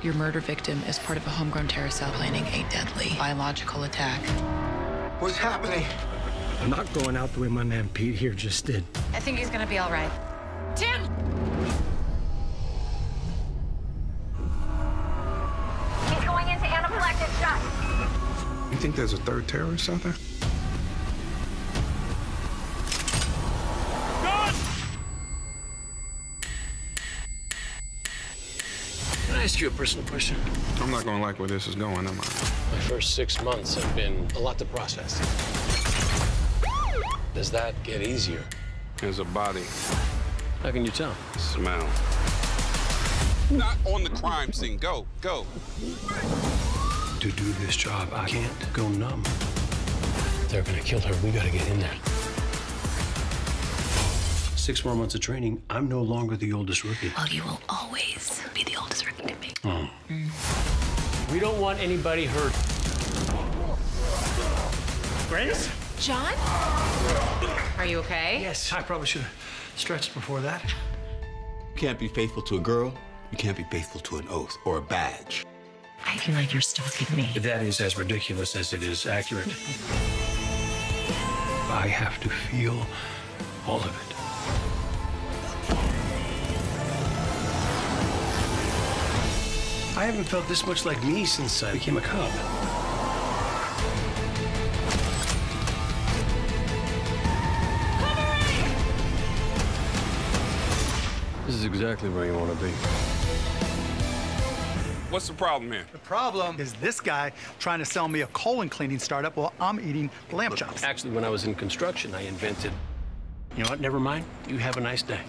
Your murder victim is part of a homegrown terrorist cell planning a deadly biological attack. What's happening? I'm not going out the way my man Pete here just did. I think he's gonna be all right. Tim! He's going into anaphylactic shock. You think there's a third terrorist out there? Ask you a personal question? I'm not gonna like where this is going, am I? My first six months have been a lot to process. Does that get easier? There's a body. How can you tell? Smell. Not on the crime scene. Go, go. To do this job, I can't go numb. They're gonna kill her. We gotta get in there. Six more months of training, I'm no longer the oldest rookie. Well, you will always be the oldest rookie to me. Oh. We don't want anybody hurt. Grace? John? Are you okay? Yes, I probably should have stretched before that. You can't be faithful to a girl. You can't be faithful to an oath or a badge. I feel like you're stalking me. That is as ridiculous as it is accurate. I have to feel all of it. I haven't felt this much like me since I became a cop. This is exactly where you want to be. What's the problem here? The problem is this guy trying to sell me a colon cleaning startup while I'm eating lamb chops. Actually, when I was in construction, I invented. You know what? Never mind. You have a nice day.